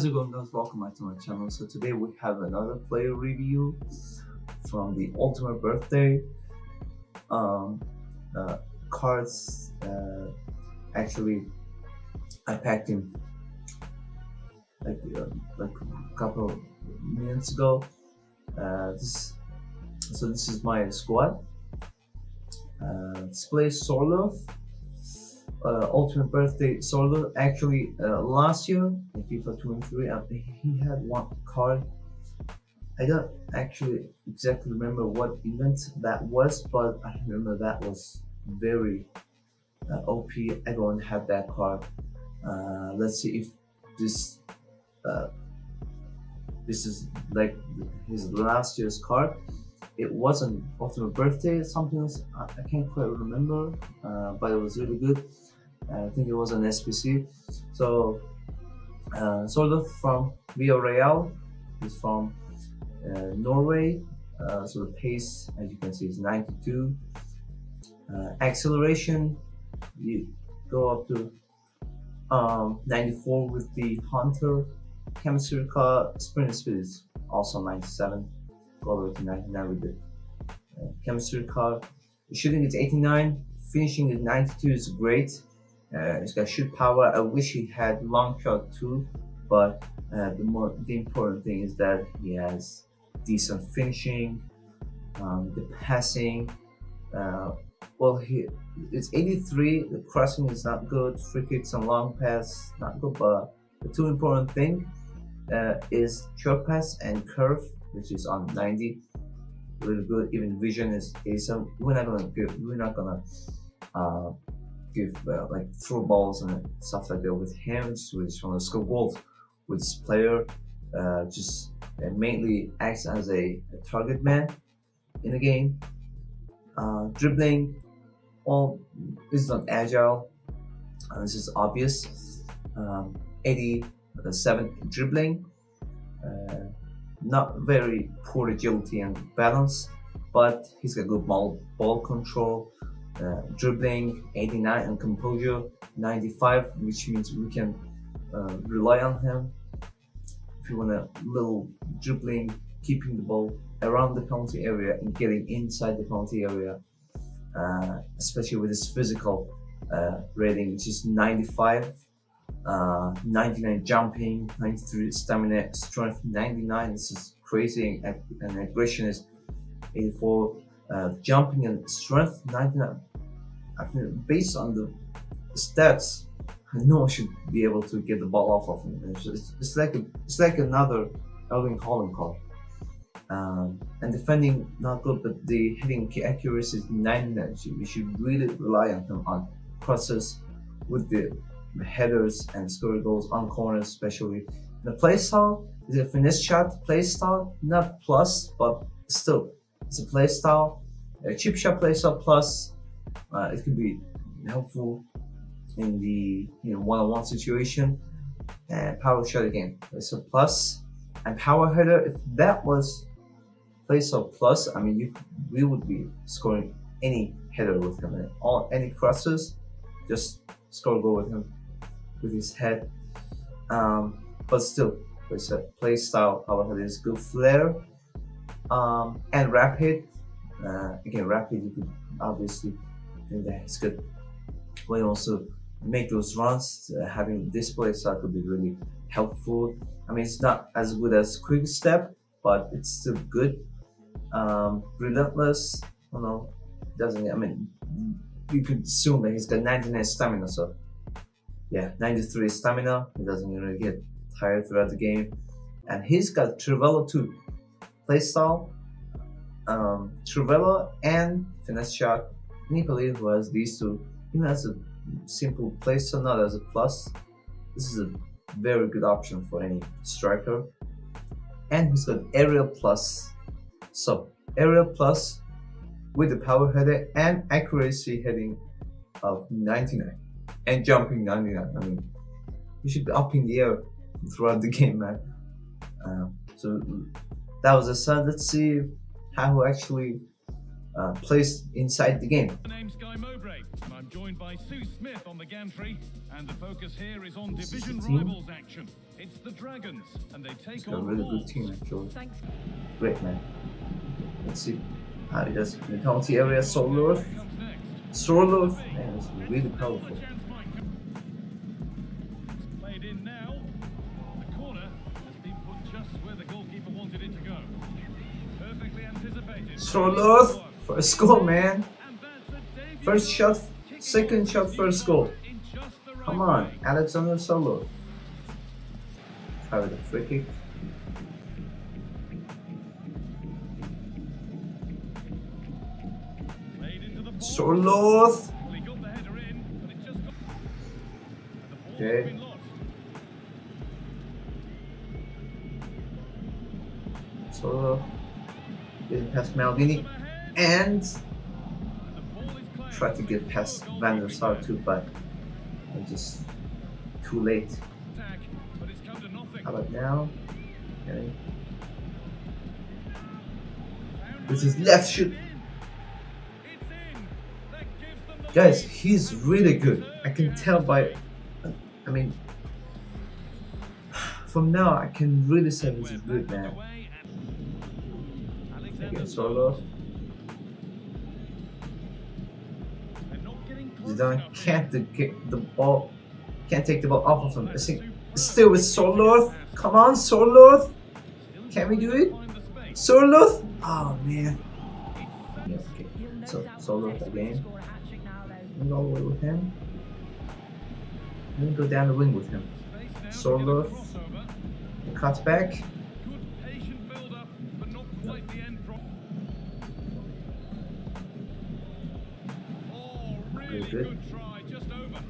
How's it going guys? Welcome back to my channel. So today we have another player review from the Ultimate Birthday. Um, uh, cards, uh, actually I packed him like, uh, like a couple minutes ago. Uh, this, so this is my squad. Uh, display Sorloth uh, Ultimate Birthday Sorloth. Actually, uh, last year in FIFA 23, uh, he had one card. I don't actually exactly remember what event that was, but I remember that was very uh, OP. Everyone had that card. Uh, let's see if this uh, this is like his last year's card. It wasn't Ultimate Birthday, something else. I, I can't quite remember, uh, but it was really good. I think it was an SBC. So, uh, Sorloth from Villarreal, is from uh, Norway. Uh, so the pace, as you can see, is 92. Uh, acceleration, you go up to um, 94 with the Hunter. Chemistry car, sprint speed is also 97. Go way to 99 with the uh, chemistry car. Shooting is 89. Finishing is 92 is great. Uh, he's got shoot power. I wish he had long shot too, but uh, the more the important thing is that he has decent finishing, um, the passing. Uh, well, he it's 83. The crossing is not good. Free kicks and long pass not good. But the two important thing uh, is short pass and curve, which is on 90. Really good. Even vision is 87. We're not gonna give, we're not gonna uh, give uh, like throw balls and stuff like that with him, which from the goals with this player uh, just uh, mainly acts as a, a, target man in the game. Uh, dribbling, well, is not agile. Uh, this is obvious. Um, 87 dribbling, uh, not very poor agility and balance, but he's got good ball ball control uh, dribbling 89 and composure 95 which means we can uh, rely on him. If you want a little dribbling keeping the ball around the penalty area and getting inside the penalty area uh, especially with his physical uh, rating which is 95 uh, 99 jumping 93 stamina strength 99 this is crazy and, and aggression is 84 uh, jumping and strength 99 I think based on the stats, know I should be able to get the ball off of him. It's, just, it's like a, it's like another Erling Haaland call. Um, and defending not good, but the heading accuracy is 99. We should really rely on him on crosses with the headers and scoring goals on corners, especially. The play style is a finesse shot play style, not plus, but still, it's a play style, a chip shot play style plus uh, it could be helpful in the you know one-on-one situation. And power shot again, place a. And power header, if that was place of plus, I mean, you we would be scoring any header with him. And all any crosses, just score goal with him with his head. Um, but still, place a play style. Power header is good flair um, and rapid. Uh, again, rapid you could obviously think that it's good. When also make those runs, uh, having display start could be really helpful. I mean, it's not as good as quick step, but it's still good. Um, relentless, you know, doesn't. I mean, you could assume that he's got 99 stamina, so yeah, 93 stamina. He doesn't really get tired throughout the game, and he's got Trivela too. Playstyle, um, and finesse shot Nipoli was these two, even as a simple placer, not as a plus. This is a very good option for any striker. And he's got aerial plus. So aerial plus with the power header and accuracy heading of 99 and jumping 99. I mean, you should be up in the air throughout the game, man. Uh, so that was a set. Let's see how actually uh, plays inside the game. My name's Guy Mowbray, and I'm joined by Sue Smith on the gantry. And the focus here is on This division the team. rivals action. It's the Dragons, and they take It's a on really good team actually. Thanks. Great man. Let's see how he does in the penalty area. Sorloth. Comes next. Sorloth. Man, it's really powerful. chance might come. It's played in now. The corner has been put just where the goalkeeper wanted it to go. Sorloth. First goal, man. First shot, second shot, first goal. Come on. Alexander Sorloth. Try with a free kick. Okay. Sorloth. Getting past Maldini. And tried to get past Van der Sar too, but I'm just too late. How about now? Okay. This is left shoot. Guys, he's really good. I can tell by, I mean, from now I can really say he's a good man. Getting close Zidane can't the, get the ball, can't take the ball off of him. Still with Sorloth. Come on, Sorloth. Can we do it? The. Sorloth. Oh man. Yeah, okay. So, doubt Sorloth again. score a hat-trick now, though. I'm gonna go away with him. I'm gonna go down the wing with him. Get. Cut back. Good. try, just over.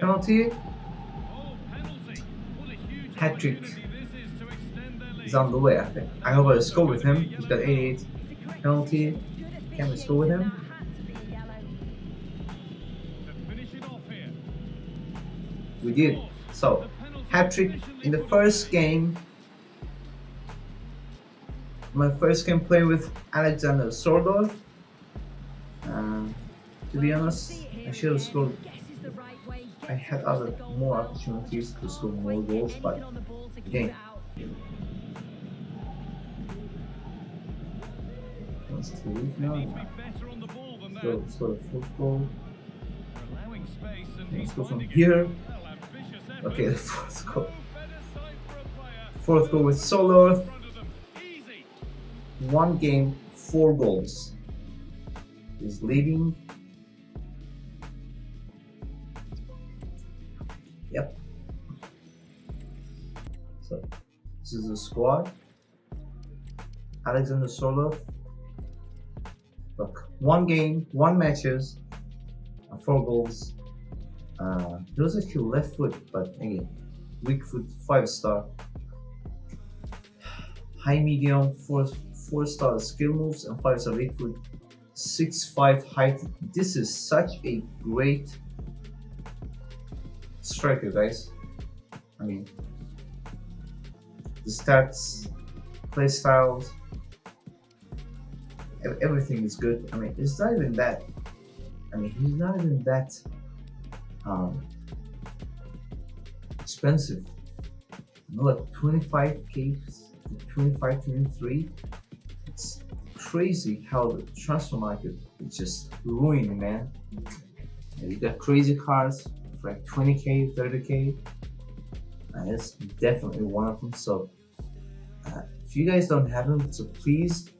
Penalty. Oh, penalty. What a huge Hat-trick. is to extend their lead. He's on the way, I think. I hope I score with him. He's got 88. It's a great Penalty. Can we score with him? efficiency, that had to be a yellow. To finish it off here. We did. So, hat trick in the first game. My first game playing with Alexander Sorloth. Um, to be honest, I should have scored. Guesses the right way, I had other more opportunities to score more goals, but anything on the ball to keep again, wants to leave now. need to better on the ball than that. So, let's go to fourth goal. They're allowing space and Let's go from here. Well, ambitious effort. Okay, the fourth goal. No better sight for a player. Fourth goal with Sorloth. One game, four goals. He's leading. Yep. So this is the squad. Alexander Sorloth. Look, one game, one matches, uh, four goals. Uh, there was actually left foot, but again, weak foot, five star high medium, four four star skill moves, and five star weak foot, six five height. This is such a great striker, guys. I mean, the stats, play styles, everything is good. I mean, it's not even that. I mean, he's not even that um, expensive. No, like 25k, 25, 23. Crazy how the transfer market is just ruined, man. And you got crazy cards for like 20k, 30k. And it's definitely one of them. So, uh, if you guys don't have them, so please,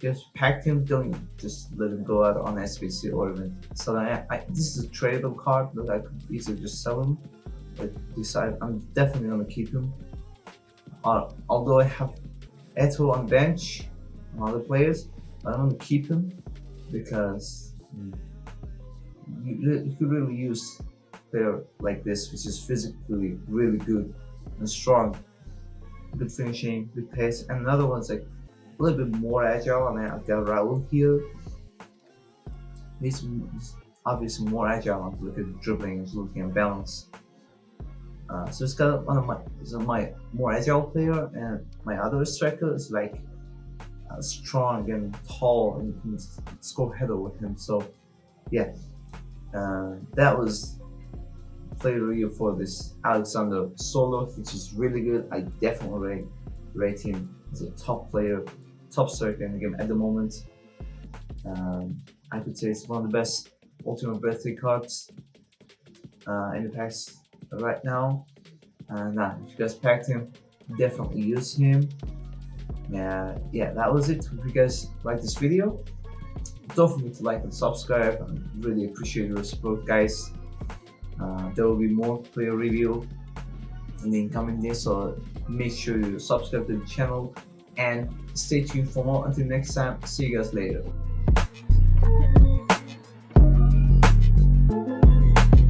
guys packed him, don't just let him go out on SBC or even sell him. I, I, this is a tradable card that I could easily just sell him but decide I'm definitely gonna keep him. Uh, although I have Eto on bench other players, I'm gonna keep him because you, you could really use a player like this, which is physically really good and strong, good finishing, good pace, and another one's like a little bit more agile. I mean, I've got Raul here. He's, obviously more agile. i Look at dribbling, he's looking at balance Uh, so it's of one of my my more agile player, and my other striker is like strong and tall, and can score header with him. So yeah, uh, that was player review for this Alexander Sorloth, which is really good. I definitely rate, rate him as a top player, top striker in the game at the moment. Um, I could say it's one of the best Ultimate Birthday cards uh, in the packs right now. And uh, if you guys packed him, definitely use him. Yeah, yeah, that was it. If you guys like this video, don't forget to like and subscribe. I really appreciate your support, guys. Uh, there will be more player review in the incoming days, so make sure you subscribe to the channel and stay tuned for more. Until next time, see you guys later.